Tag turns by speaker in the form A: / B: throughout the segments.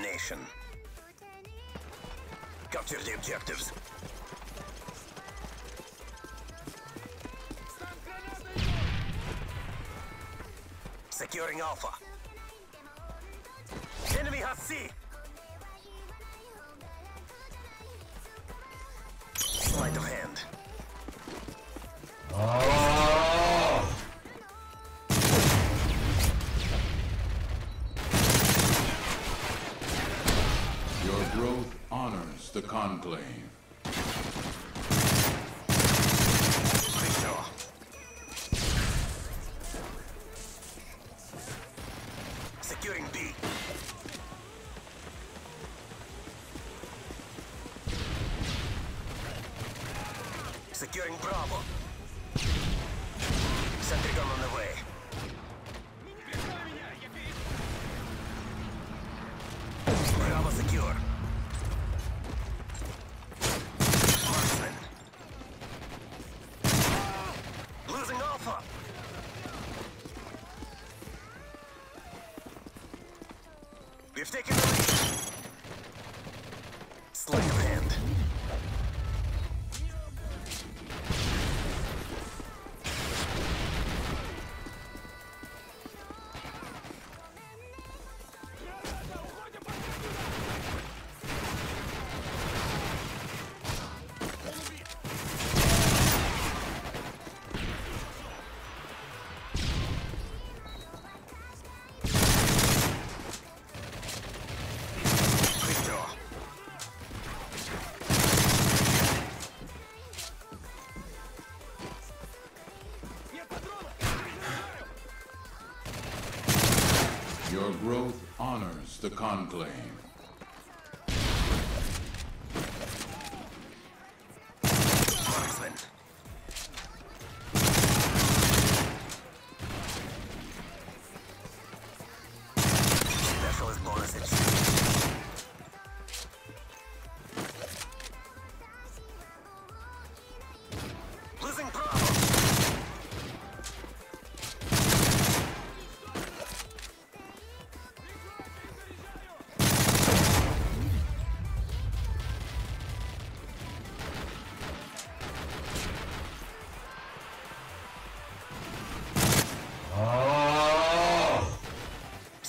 A: domination. Capture the objectives. Securing Alpha. Enemy has C.
B: Conclave.
A: Securing B. Securing Bravo. Sentry gun on the way. Bravo secure. Marksman. Losing Alpha. We've taken the lead. Sleight
B: Your growth honors the Conclave.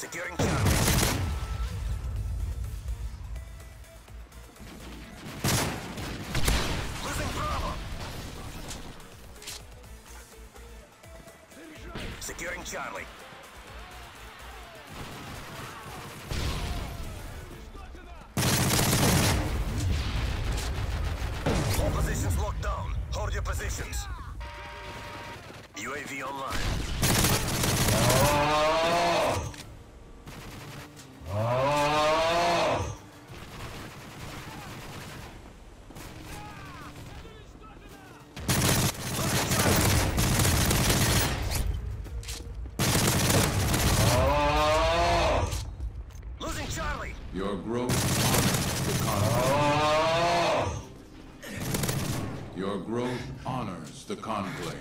A: Securing Charlie. Losing Bravo. Securing Charlie. Positions locked down. Hold your positions. UAV online. Losing Charlie.
B: Your growth honors the Conclave. Your growth honors the Conclave.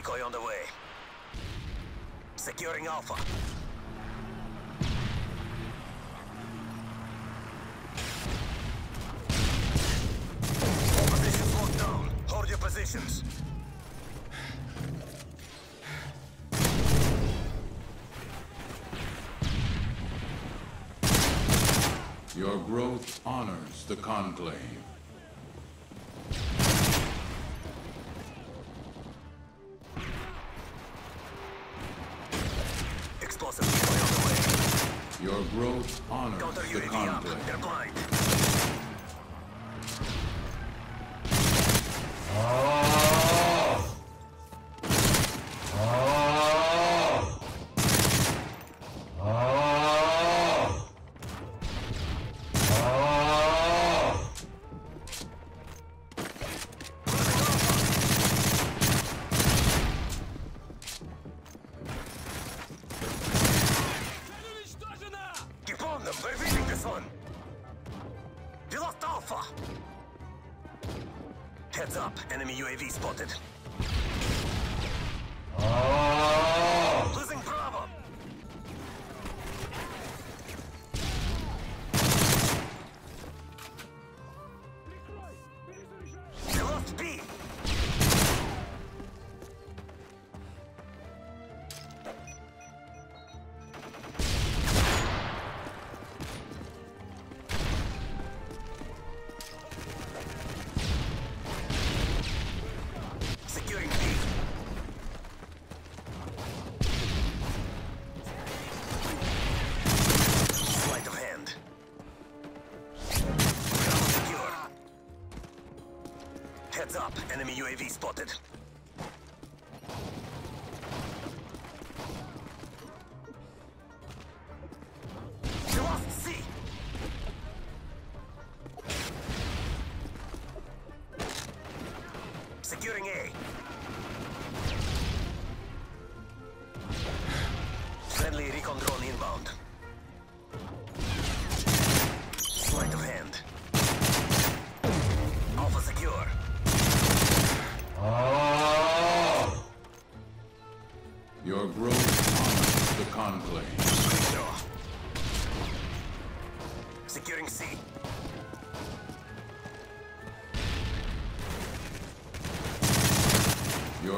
A: Decoy on the way. Securing Alpha. Positions locked down. Hold your positions.
B: Your growth honors the Conclave.
A: The UAV Enemy UAV spotted. Losing UAV spotted. Securing A.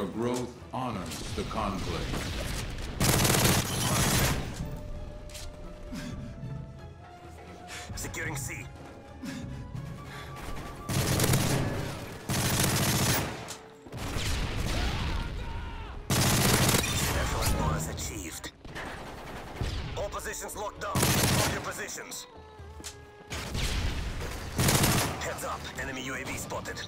B: Your growth honors the Conclave.
A: Securing C. Excellent bonus achieved. Positions locked down. Hold your positions. Heads up. Enemy UAV spotted.